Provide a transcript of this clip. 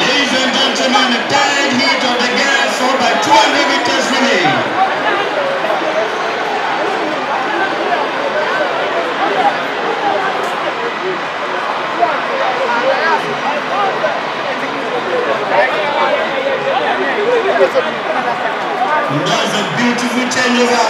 Ladies and gentlemen, the third heat of the girls four by 200 meters relay. And that's a beautiful changeover from